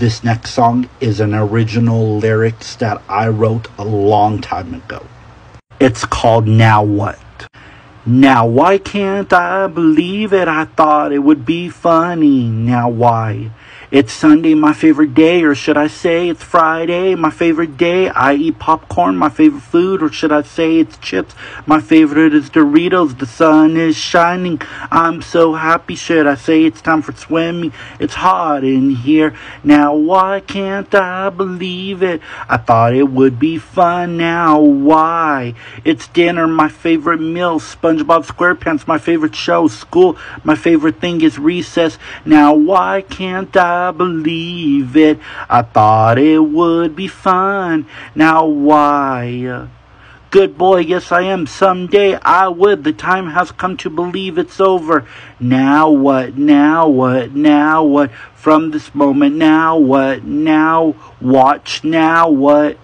This next song is an original lyrics that I wrote a long time ago. It's called Now What? Now why can't I believe it? I thought it would be funny. Now why? It's Sunday, my favorite day, or should I say it's Friday, my favorite day. I eat popcorn, my favorite food, or should I say it's chips? My favorite is Doritos. The sun is shining. I'm so happy. Should I say it's time for swimming? It's hot in here. Now why can't I believe it? I thought it would be fun. Now why? It's dinner, my favorite meal. SpongeBob SquarePants, my favorite show. School, my favorite thing is recess. Now why can't I? I believe it. I thought it would be fun. Now why? Good boy, yes I am. Someday I would. The time has come to believe it's over. Now what? Now what? Now what? From this moment, now what? Now watch, now what?